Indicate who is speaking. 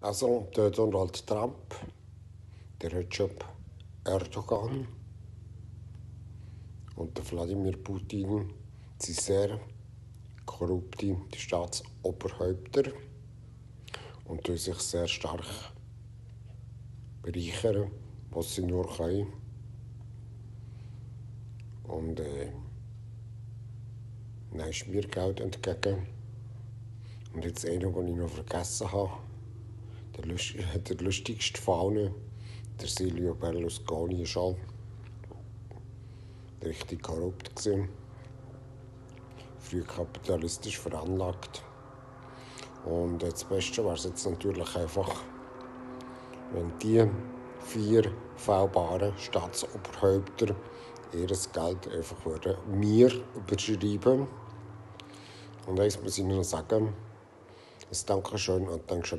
Speaker 1: Also der Donald Trump, der Recep Erdogan und der Wladimir Putin sind sehr korrupte Staatsoberhäupter und tun sich sehr stark bereichern, was sie nur können. Und äh, dann ist mir Geld entgegen. Und jetzt einer, den ich noch vergessen habe, der, Lust, der lustigste von allen, der Silvio Berlusconi, ist auch richtig korrupt. Gewesen. Früh kapitalistisch veranlagt. Und das Beste wäre es jetzt natürlich einfach, wenn die vier fehlbaren Staatsoberhäupter ihr Geld einfach würden mir überschreiben. Und eins muss ich noch sagen, ein Dankeschön und Dankeschön.